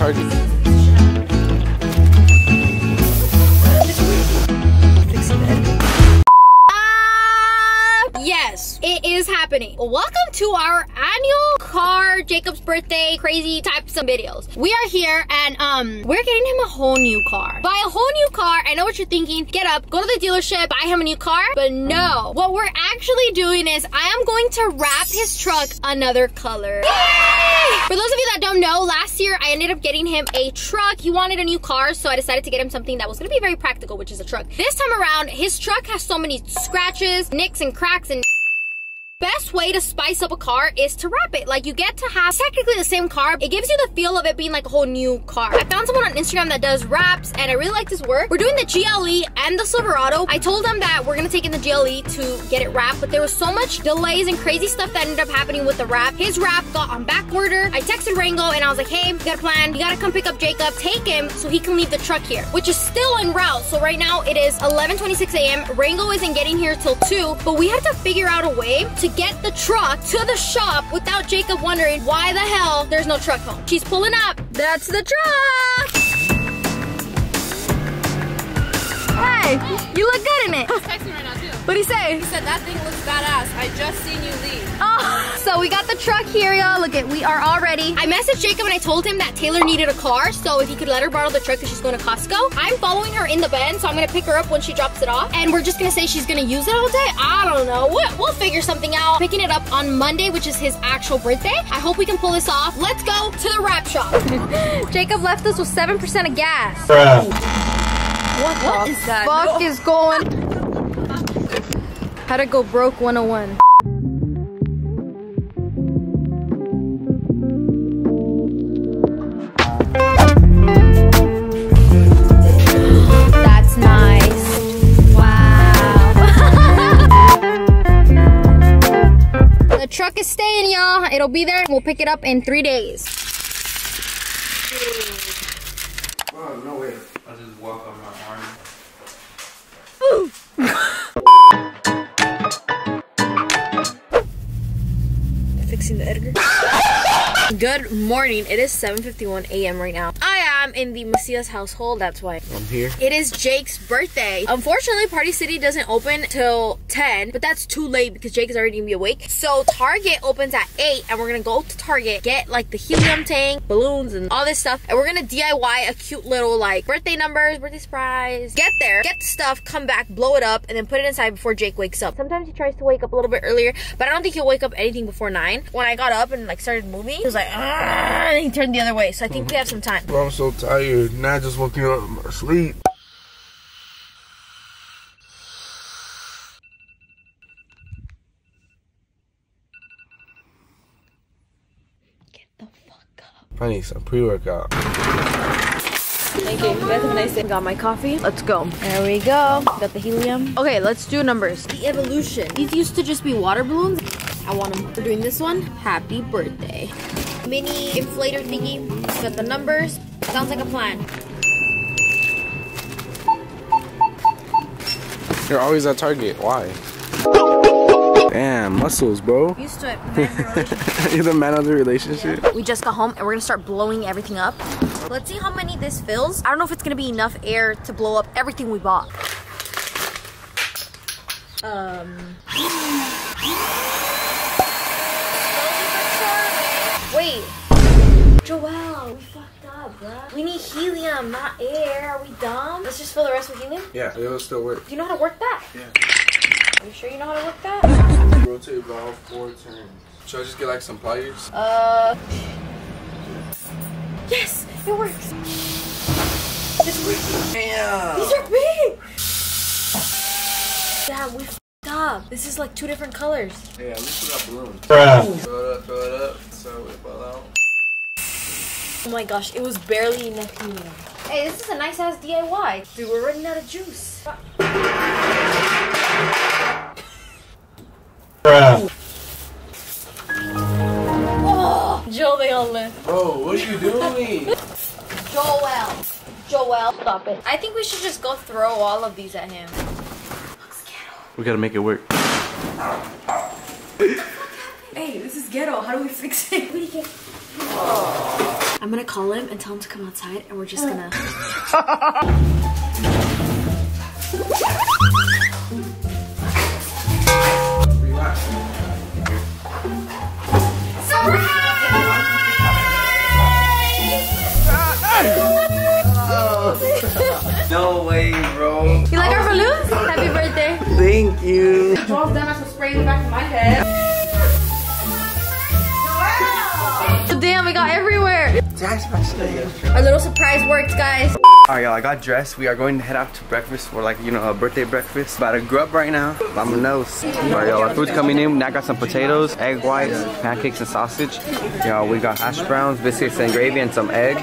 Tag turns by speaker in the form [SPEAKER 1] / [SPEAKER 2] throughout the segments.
[SPEAKER 1] Target.
[SPEAKER 2] Uh, yes, it is happening. Welcome to our annual car Jacob's birthday crazy types of videos. We are here and um we're getting him a whole new car. Buy a whole new car. I know what you're thinking. Get up, go to the dealership, buy him a new car. But no, what we're actually doing is I am going to wrap his truck another color. Yay! For those of you that don't know, year I ended up getting him a truck. He wanted a new car, so I decided to get him something that was gonna be very practical, which is a truck. This time around, his truck has so many scratches, nicks, and cracks and best way to spice up a car is to wrap it. Like you get to have technically the same car. It gives you the feel of it being like a whole new car. I found someone on Instagram that does wraps and I really like this work. We're doing the GLE and the Silverado. I told them that we're gonna take in the GLE to get it wrapped, but there was so much delays and crazy stuff that ended up happening with the wrap. His wrap got on back order. I texted Rango and I was like, hey, we got a plan. You gotta come pick up Jacob, take him so he can leave the truck here, which is still en route. So right now it is 11:26 a.m. Rango isn't getting here till 2, but we had to figure out a way to get the truck to the shop without Jacob wondering why the hell there's no truck home. She's pulling up. That's the truck! Hey, you look good in it.
[SPEAKER 3] He's texting right now too.
[SPEAKER 2] What'd he say?
[SPEAKER 3] He said that thing looks badass. I just seen you leave.
[SPEAKER 2] Oh, so we got the truck here, y'all. Look it, we are all ready. I messaged Jacob and I told him that Taylor needed a car, so if he could let her borrow the truck because she's going to Costco. I'm following her in the van, so I'm gonna pick her up when she drops it off. And we're just gonna say she's gonna use it all day. I don't know. We'll, we'll figure something out. Picking it up on Monday, which is his actual birthday. I hope we can pull this off. Let's go to the wrap shop. Jacob left us with 7% of gas. What,
[SPEAKER 3] What
[SPEAKER 2] the
[SPEAKER 3] is that?
[SPEAKER 2] fuck is going? How to go broke 101. Staying. It'll be there. We'll pick it up in three days.
[SPEAKER 1] Oh, no way. I just walk on my arm.
[SPEAKER 3] Fixing the Edgar. Good morning. It is 7:51 a.m. right now. I am in the Macias household. That's why.
[SPEAKER 1] I'm here.
[SPEAKER 3] It is Jake's birthday. Unfortunately, Party City doesn't open till 10, but that's too late because Jake is already gonna be awake. So Target opens at 8, and we're gonna go to Target, get like the helium tank, balloons, and all this stuff, and we're gonna DIY a cute little like birthday numbers, birthday surprise. Get there, get the stuff, come back, blow it up, and then put it inside before Jake wakes up. Sometimes he tries to wake up a little bit earlier, but I don't think he'll wake up anything before 9. When I got up and like started moving, he was like, "Ah," and he turned the other way. So I think we have some time.
[SPEAKER 1] Bro, I'm so tired. Now I just woken up from my sleep.
[SPEAKER 3] Get the fuck up.
[SPEAKER 1] I need some pre-workout.
[SPEAKER 3] Thank you. You guys have a nice day. Got my coffee. Let's go. There we go. Got the helium. Okay, let's do numbers. The evolution. These used to just be water balloons. I want them. We're doing this one. Happy birthday. Mini inflator thingy. Got the numbers. Sounds like a plan.
[SPEAKER 1] You're always at Target. Why? Damn, muscles, bro.
[SPEAKER 3] Used to it. man.
[SPEAKER 1] You're the man of the relationship.
[SPEAKER 3] we just got home and we're gonna start blowing everything up. Let's see how many this fills. I don't know if it's gonna be enough air to blow up everything we bought. Um. Wait. Joelle, we fucked up, bruh. We need helium, not air. Are we dumb? Let's just fill the rest with helium.
[SPEAKER 1] Yeah, it'll still work.
[SPEAKER 3] Do you know how to work that?
[SPEAKER 1] Yeah.
[SPEAKER 3] Are you sure you know how to work that?
[SPEAKER 1] Rotate valve four turns. Should I just get like some pliers?
[SPEAKER 3] Uh. Yes, it works. It's working.
[SPEAKER 1] Damn.
[SPEAKER 3] These are big. Damn, we fucked up. This is like two different colors.
[SPEAKER 1] Yeah, at least we got balloons. Throw it up, throw it up. So it fall out.
[SPEAKER 3] Oh my gosh, it was barely enough helium. Hey, this is a nice ass DIY. Dude, we're running out of juice. Oh, Joel, they all left.
[SPEAKER 1] Bro, what are you doing?
[SPEAKER 3] Joel. Joel, stop it. I think we should just go throw all of these at him.
[SPEAKER 1] we gotta make it work.
[SPEAKER 3] Hey, this is ghetto. How do we fix it? Oh. I'm gonna call him and tell him to come outside and we're just gonna.
[SPEAKER 4] No way, bro.
[SPEAKER 3] You like our balloons? Happy birthday.
[SPEAKER 4] Thank you.
[SPEAKER 3] Drove them, I some spray in the back of my head. Damn, we got everywhere. Our little surprise worked, guys.
[SPEAKER 4] Alright, y'all, I got dressed. We are going to head out to breakfast for like, you know, a birthday breakfast. About to grub right now. I'm a nose. Alright, y'all, our food's coming in. Now I got some potatoes, egg whites, pancakes, and sausage. Y'all, we got hash browns, biscuits, and gravy, and some eggs.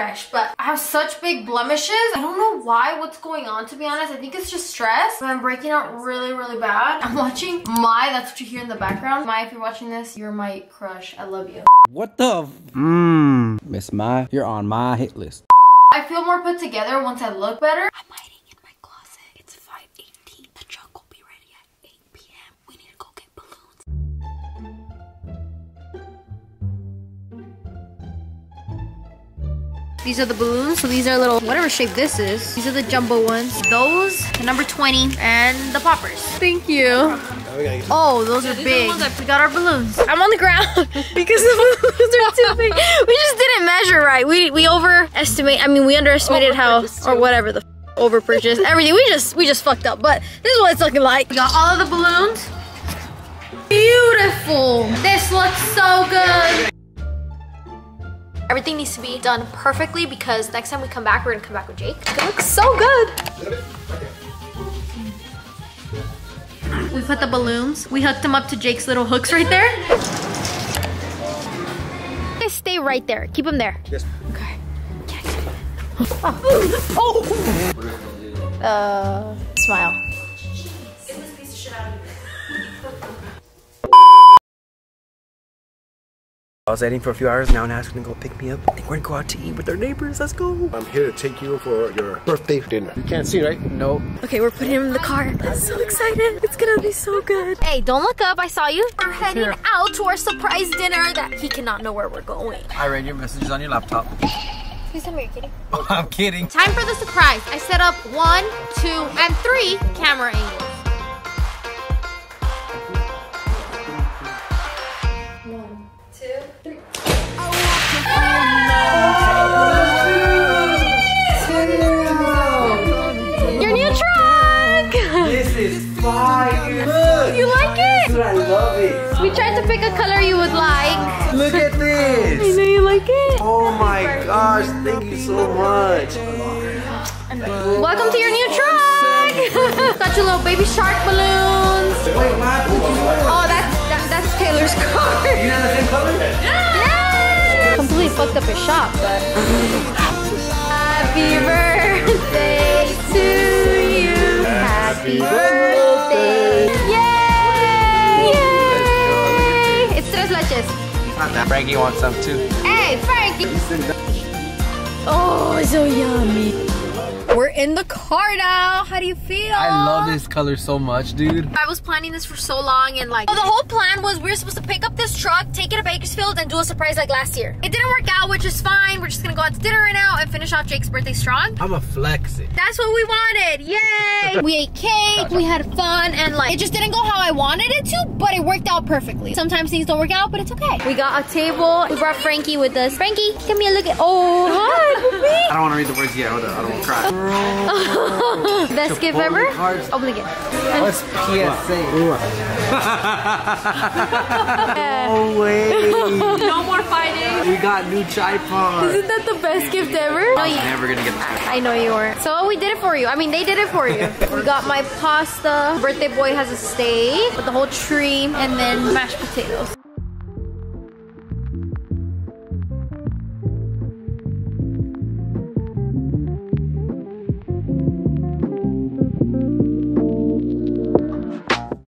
[SPEAKER 2] Way more refreshed, but I have such big blemishes. I don't know why, what's going on, to be honest. I think it's just stress, but I'm breaking out really, really bad. I'm watching my, that's what you hear in the background. My, if you're watching this, you're my crush. I love you.
[SPEAKER 1] What the?
[SPEAKER 4] Mmm.
[SPEAKER 1] Miss My, you're on my hit list.
[SPEAKER 2] I feel more put together once I look better. I'm hiding These are the balloons. So these are little, whatever shape this is. These are the jumbo ones. Those, the number 20, and the poppers. Thank you. Oh, those are big. We got our balloons. I'm on the ground because the balloons are too big. We just didn't measure right. We we overestimate. I mean, we underestimated how or whatever the over purchase everything. We just we just fucked up. But this is what it's looking like. We got all of the balloons. Beautiful. This looks so good. Everything needs to be done perfectly because next time we come back, we're gonna come back with Jake. It looks so good. We put the balloons. We hooked them up to Jake's little hooks right there. Just stay right there. Keep them there.
[SPEAKER 4] Yes.
[SPEAKER 2] Okay. Oh. oh. Uh, smile.
[SPEAKER 4] I was editing for a few hours. Now Nat's gonna go pick me up. I think we're gonna go out to eat with our neighbors. Let's go.
[SPEAKER 5] I'm here to take you for your birthday dinner. You can't see, right?
[SPEAKER 1] Nope.
[SPEAKER 2] Okay, we're putting him in the car. I'm so excited. It's gonna be so good. Hey, don't look up. I saw you. We're heading out to our surprise dinner that he cannot know where we're going.
[SPEAKER 1] I read your messages on your laptop.
[SPEAKER 2] Please tell me you're kidding.
[SPEAKER 1] I'm kidding.
[SPEAKER 2] Time for the surprise. I set up one, two, and three camera angles. Pick a color you would like.
[SPEAKER 4] Look at this.
[SPEAKER 2] I know you like it.
[SPEAKER 4] Oh my gosh, thank you so much.
[SPEAKER 2] Welcome to your new truck! Got your little baby shark balloons.
[SPEAKER 4] Wait, what?
[SPEAKER 2] Oh, that's that, that's Taylor's car.
[SPEAKER 4] You have the same color?
[SPEAKER 2] Yeah! Completely fucked up his shop, but. Happy birthday to you. Happy birthday.
[SPEAKER 1] Frankie wants some too.
[SPEAKER 2] Hey, Frankie! Oh, so yummy. We're in the car now. How do you feel?
[SPEAKER 1] I love this color so much, dude.
[SPEAKER 2] I was planning this for so long and like, so the whole plan was we were supposed to pick up this truck, take it to Bakersfield and do a surprise like last year. It didn't work out, which is fine. We're just gonna go out to dinner right now and finish off Jake's birthday strong.
[SPEAKER 1] I'm a flex it.
[SPEAKER 2] That's what we wanted. Yay! we ate cake, we had fun, and like it just didn't go how I wanted it to, but it worked out perfectly. Sometimes things don't work out, but it's okay. We got a table. We brought Frankie with us. Frankie, give me a look at oh hi,
[SPEAKER 4] I don't want to read the words yet. Hold on, I don't want to cry.
[SPEAKER 2] puppy. Best gift ever?
[SPEAKER 1] cards.
[SPEAKER 2] Open the gift.
[SPEAKER 1] What's PSA?
[SPEAKER 4] No way.
[SPEAKER 3] No more fighting.
[SPEAKER 4] we got new chai tripods.
[SPEAKER 2] Isn't that the best gift ever? No, you,
[SPEAKER 4] Never gonna get this.
[SPEAKER 2] I know you weren't. So we did it for you. I mean, they did it for you. we got my pasta. Birthday boy has a steak with the whole tree and then mashed potatoes.